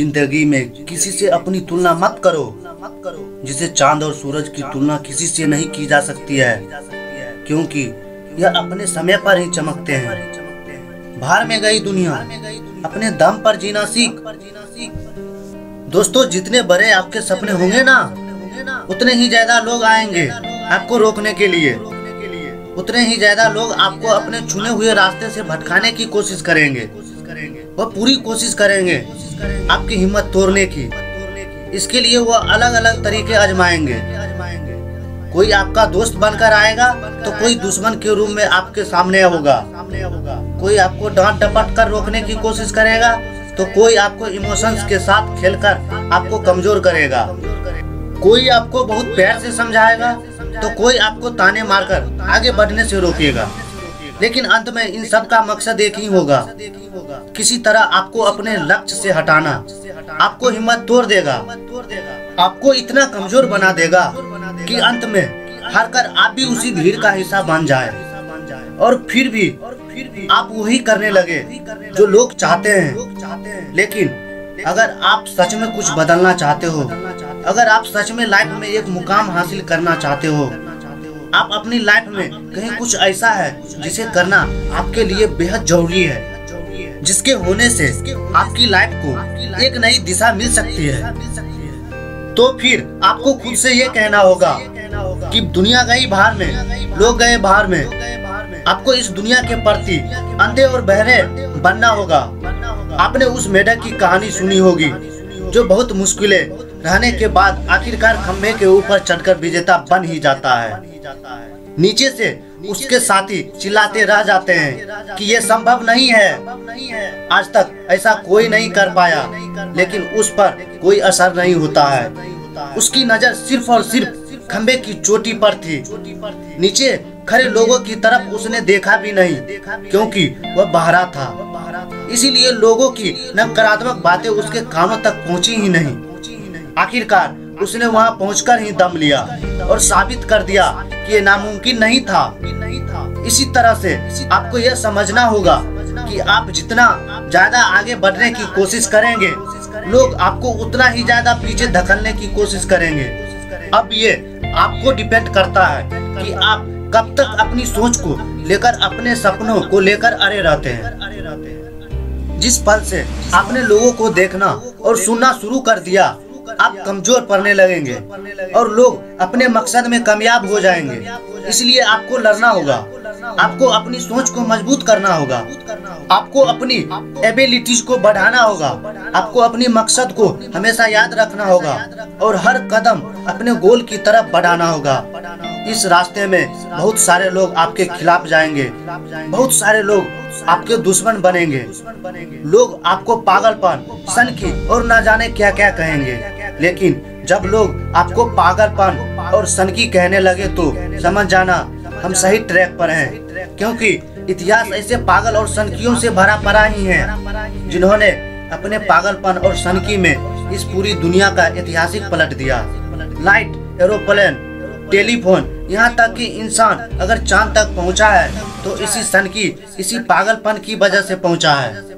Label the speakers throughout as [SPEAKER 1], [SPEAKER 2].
[SPEAKER 1] ज़िंदगी में किसी से अपनी तुलना मत करो मत करो जिसे चाँद और सूरज की तुलना किसी से नहीं की जा सकती है, क्योंकि यह अपने समय पर ही चमकते हैं। बाहर में गई दुनिया, अपने दम पर जीना सीख। दोस्तों, जितने बड़े आपके सपने होंगे ना, उतने ही ज़्यादा लोग आएँगे आपको रोकने के लिए। उतने ही ज़्यादा लोग आपको अपने चुने हुए रास्ते से भटकाने की कोशिश करेंगे। वह पूरी कोशिश करेंगे आपकी हिम्मत तोड़ने की। इसके लिए वह अलग अलग तरीके आजमाएँगे। कोई आपका दोस्त बनकर आएगा तो कोई दुश्मन के रूप में आपके सामने होगा। कोई आपको डांट डपट कर रोकने की कोशिश करेगा तो कोई आपको इमोशंस के साथ खेलकर आपको कमज़ोर करेगा। कोई आपको बहुत प्यार से समझाएगा तो कोई आपको ताने मारकर आगे बढ़ने से रोकेगा। लेकिन अंत में इन सब का मकसद एक ही होगा। किसी तरह आपको अपने लक्ष्य से हटाना। आपको हिम्मत तोड़ देगा। आपको इतना कमज़ोर बना देगा कि अंत में हार कर आप भी उसी भीड़ का हिस्सा बन जाए। और फिर भी आप वही करने लगे जो लोग चाहते हैं। लेकिन अगर आप सच में कुछ बदलना चाहते हो, अगर आप सच में लाइफ में एक मुकाम हासिल करना चाहते हो आप अपनी लाइफ में कहीं कुछ ऐसा है जिसे करना आपके लिए बेहद ज़रूरी है, जिसके होने से आपकी लाइफ को एक नई दिशा मिल सकती है। तो फिर आपको खुद से ये कहना होगा कि दुनिया गई बाहर में, लोग गए बाहर में, आपको इस दुनिया के प्रति अंधे और बहरे बनना होगा। आपने उस मेढक की कहानी सुनी होगी, जो बहुत मुश्किलें रहने के बाद आखिरकार खंभे के ऊपर चढ़कर विजेता बन ही जाता है। नीचे से उसके साथी चिल्लाते रह जाते हैं कि ये संभव नहीं है। आज तक ऐसा कोई नहीं कर पाया। लेकिन उस पर कोई असर नहीं होता है। उसकी नज़र सिर्फ़ और सिर्फ़ खम्बे की चोटी पर थी। नीचे खड़े लोगों की तरफ़ उसने देखा भी नहीं क्योंकि वह बहरा था। इसीलिए लोगों की नकारात्मक बातें उसके कानों तक पहुँची ही नहीं। आखिरकार उसने वहाँ पहुंचकर ही दम लिया और साबित कर दिया कि ये नामुमकिन नहीं था। इसी तरह से आपको यह समझना होगा कि आप जितना ज़्यादा आगे बढ़ने की कोशिश करेंगे, लोग आपको उतना ही ज़्यादा पीछे धकलने की कोशिश करेंगे। अब ये आपको डिपेंड करता है कि आप कब तक अपनी सोच को लेकर अपने सपनों को लेकर अरे रहते हैं। जिस पल से आपने लोगों को देखना और सुनना शुरू कर दिया आप कमज़ोर पड़ने लगेंगे और लोग अपने मकसद में कामयाब हो जाएँगे। इसलिए आपको लड़ना होगा। आपको अपनी सोच को मज़बूत करना होगा। आपको अपनी एबिलिटीज को बढ़ाना होगा। आपको अपनी मकसद को हमेशा याद रखना होगा और हर कदम अपने गोल की तरफ़ बढ़ाना होगा। इस रास्ते में बहुत सारे लोग आपके खिलाफ जाएँगे। बहुत सारे लोग आपके दुश्मन बनेंगे। लोग आपको पागलपन सन की और न जाने क्या क्या कहेंगे। लेकिन जब लोग आपको पागलपन और सनकी कहने लगे तो समझ जाना हम सही ट्रैक पर हैं। क्योंकि इतिहास ऐसे पागल और सनकियों से भरा पड़ा ही है, जिन्होंने अपने पागलपन और सनकी में इस पूरी दुनिया का ऐतिहासिक पलट दिया। लाइट, एरोप्लेन, टेलीफोन यहाँ तक कि इंसान अगर चाँद तक पहुँचा है तो इसी सन की, इसी पागलपन की वजह से पहुँचा है।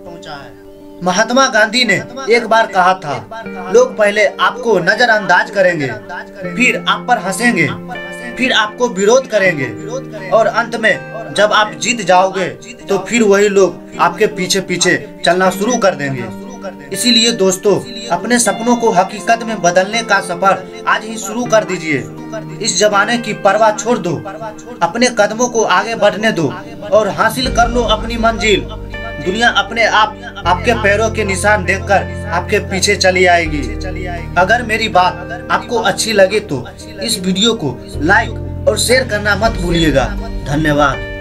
[SPEAKER 1] महात्मा गांधी ने एक बार कहा था, लोग पहले आपको नजरअंदाज करेंगे, फिर आप पर हंसेंगे, फिर आपको विरोध करेंगे, और अंत में जब आप जीत जाओगे तो फिर वही लोग आपके पीछे पीछे चलना शुरू कर देंगे। इसीलिए दोस्तों अपने सपनों को हकीकत में बदलने का सफ़र आज ही शुरू कर दीजिए। इस जमाने की परवाह छोड़ दो। अपने कदमों को आगे बढ़ने दो और हासिल कर लो अपनी मंजिल। दुनिया अपने आप आपके पैरों के निशान देखकर आपके पीछे चली आएगी। अगर मेरी बात आपको अच्छी लगे तो इस वीडियो को लाइक और शेयर करना मत भूलिएगा। धन्यवाद।